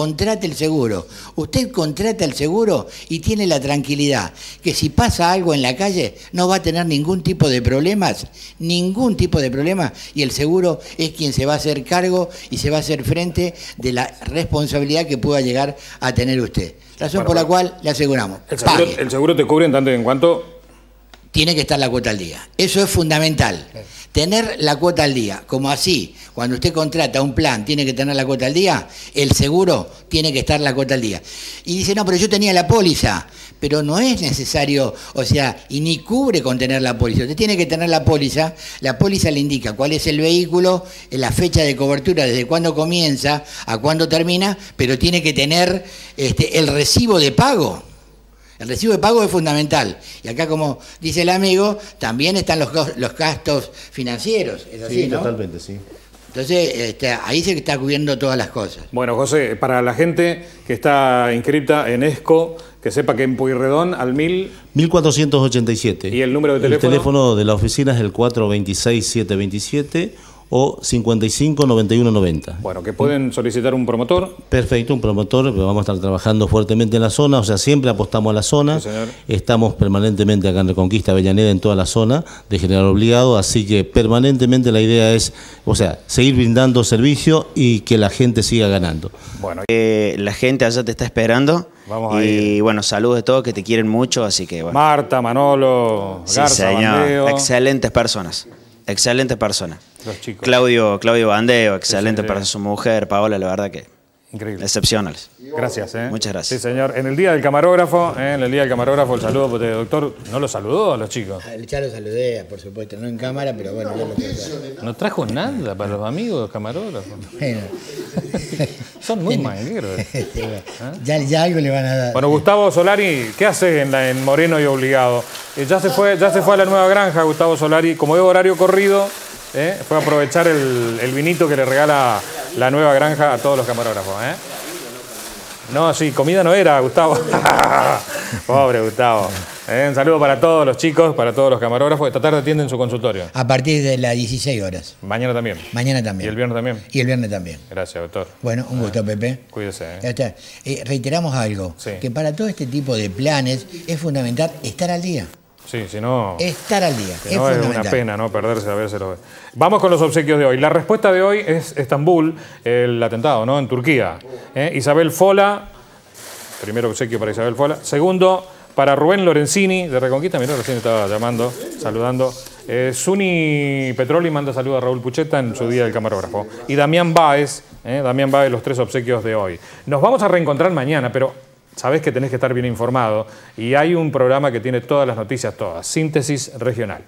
Contrate el seguro. Usted contrata el seguro y tiene la tranquilidad que si pasa algo en la calle no va a tener ningún tipo de problemas, ningún tipo de problema y el seguro es quien se va a hacer cargo y se va a hacer frente de la responsabilidad que pueda llegar a tener usted. Razón por la cual le aseguramos. El seguro, el seguro te cubre en tanto y en cuanto tiene que estar la cuota al día. Eso es fundamental. Tener la cuota al día, como así, cuando usted contrata un plan, tiene que tener la cuota al día, el seguro tiene que estar la cuota al día. Y dice, no, pero yo tenía la póliza, pero no es necesario, o sea, y ni cubre con tener la póliza. Usted tiene que tener la póliza, la póliza le indica cuál es el vehículo, la fecha de cobertura, desde cuándo comienza a cuándo termina, pero tiene que tener este, el recibo de pago. El recibo de pago es fundamental. Y acá, como dice el amigo, también están los, los gastos financieros. ¿Es así, sí, totalmente, sí. Entonces, este, ahí se está cubriendo todas las cosas. Bueno, José, para la gente que está inscrita en ESCO, que sepa que en Puyredón al 1000... 1487. ¿Y el número de teléfono? El teléfono de la oficina es el 426-727 o 55 91 90. Bueno, que pueden solicitar un promotor. Perfecto, un promotor, vamos a estar trabajando fuertemente en la zona, o sea, siempre apostamos a la zona. Estamos permanentemente acá en Reconquista Avellaneda, en toda la zona de General Obligado, así que permanentemente la idea es, o sea, seguir brindando servicio y que la gente siga ganando. Bueno, eh, la gente allá te está esperando. Vamos y bueno, saludos de todos que te quieren mucho, así que bueno. Marta, Manolo, Garza, sí, señor. Excelentes personas. Excelente persona. Los chicos. Claudio, Claudio Bandeo, excelente para su mujer, Paola, la verdad que. Increíble. Excepcionales. Gracias, ¿eh? Muchas gracias. Sí, señor. En el día del camarógrafo, ¿eh? en el día del camarógrafo, el saludo, porque doctor, ¿no lo saludó a los chicos? Ya lo saludé, por supuesto, no en cámara, pero bueno, ya lo No trajo nada para los amigos camarógrafos. Bueno. Son muy mangueros. ¿Eh? ya, ya, algo le van a dar. Bueno, Gustavo Solari, ¿qué hace en, en Moreno y Obligado? Eh, ya, se fue, ya se fue a la nueva granja, Gustavo Solari. Como veo horario corrido, ¿eh? fue aprovechar el, el vinito que le regala la nueva granja a todos los camarógrafos. ¿eh? No, sí, comida no era, Gustavo. Pobre Gustavo. Eh, un saludo para todos los chicos, para todos los camarógrafos. Esta tarde atienden su consultorio. A partir de las 16 horas. Mañana también. Mañana también. ¿Y el viernes también? Y el viernes también. Gracias, doctor. Bueno, un gusto, Pepe. Cuídese. ¿eh? Eh, reiteramos algo, que para todo este tipo de planes es fundamental estar al día. Sí, si no. Estar al día. es, no es una pena, ¿no? Perderse a veces lo Vamos con los obsequios de hoy. La respuesta de hoy es Estambul, el atentado, ¿no? En Turquía. ¿Eh? Isabel Fola, primero obsequio para Isabel Fola. Segundo, para Rubén Lorenzini, de Reconquista. Mirá, recién estaba llamando, saludando. Eh, Suni Petroli manda saludos a Raúl Pucheta en su día del camarógrafo. Y Damián Báez, ¿eh? Damián Báez, los tres obsequios de hoy. Nos vamos a reencontrar mañana, pero sabes que tenés que estar bien informado y hay un programa que tiene todas las noticias, todas, Síntesis Regional.